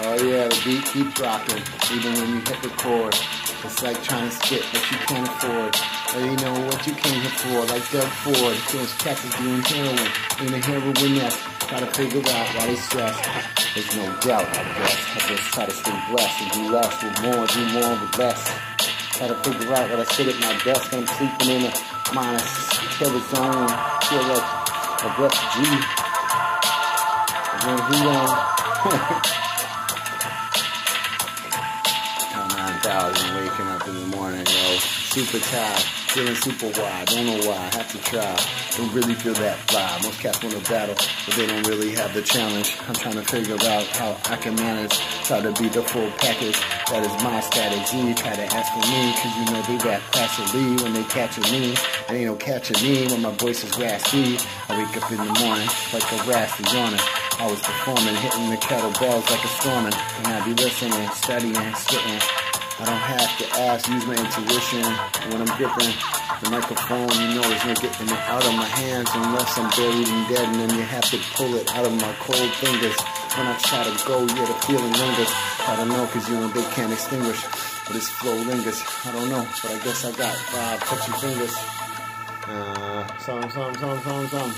Oh yeah, the beat keeps rocking, even when you hit the chord. It's like trying to spit what you can't afford. Or you know what you came here for, like Doug Ford. Kills crackers doing heroin. In a heroin nest. Try to figure out why they stress. There's no doubt, I guess. I just try to stay blessed and do less with more, do more with less. Try to figure out what I sit at my desk. I'm sleeping in a minus killer zone. Feel like a refugee. When he on. 9,000 waking up in the morning, yo. Super tired, feeling super wide. Don't know why, have to try. Don't really feel that fly. Most cats want to battle, but they don't really have the challenge. I'm trying to figure out how I can manage. Try to be the full package. That is my strategy. Try to ask for me, cause you know they rap passively when they catching me. There ain't no catching me when my voice is raspy. I wake up in the morning like a raspy yawning. I was performing, hitting the kettlebells like a storming. And I be listening, studying, spitting. I don't have to ask, use my intuition. When I'm gripping the microphone, you know there's no getting it out of my hands unless I'm buried and dead. And then you have to pull it out of my cold fingers. When I try to go, yeah, the feeling lingers. I don't know, cause you know they can't extinguish. But this flow lingers. I don't know, but I guess I got five touchy fingers. Uh, some, some, some, some, some.